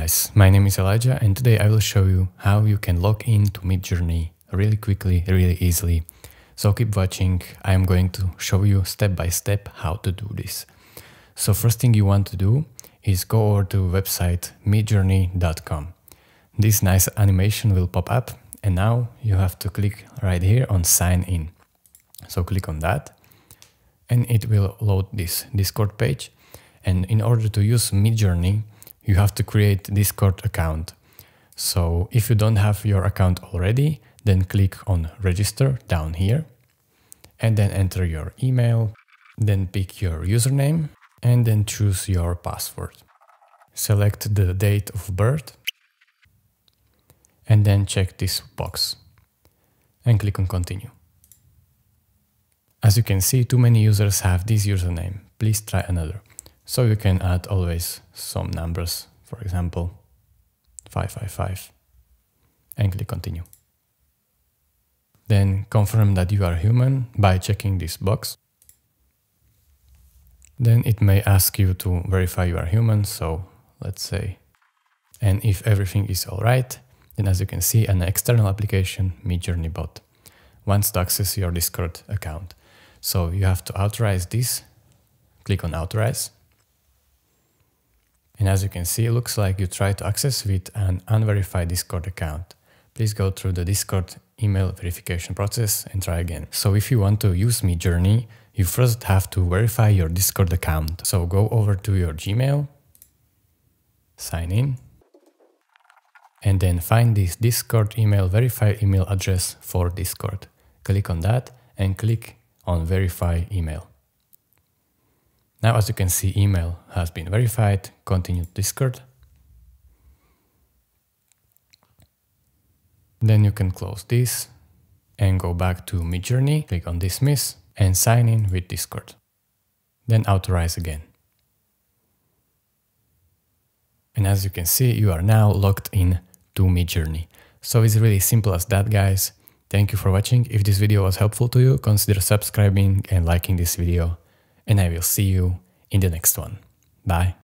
guys, my name is Elijah and today I will show you how you can log in to Midjourney really quickly, really easily. So keep watching, I am going to show you step by step how to do this. So first thing you want to do is go over to website midjourney.com. This nice animation will pop up and now you have to click right here on sign in. So click on that and it will load this Discord page. And in order to use Midjourney, you have to create Discord account. So if you don't have your account already, then click on register down here and then enter your email, then pick your username and then choose your password. Select the date of birth and then check this box and click on continue. As you can see, too many users have this username. Please try another. So you can add always some numbers, for example, 555 and click continue. Then confirm that you are human by checking this box. Then it may ask you to verify you are human, so let's say. And if everything is alright, then as you can see an external application, Midjourney bot, wants to access your Discord account. So you have to authorize this, click on authorize, and as you can see, it looks like you try to access with an unverified Discord account. Please go through the Discord email verification process and try again. So if you want to use Midjourney, you first have to verify your Discord account. So go over to your Gmail, sign in, and then find this Discord email verify email address for Discord. Click on that and click on verify email. Now, as you can see, email has been verified. Continue Discord. Then you can close this and go back to Midjourney, click on dismiss and sign in with Discord. Then authorize again. And as you can see, you are now logged in to Midjourney. So it's really simple as that, guys. Thank you for watching. If this video was helpful to you, consider subscribing and liking this video and I will see you in the next one. Bye.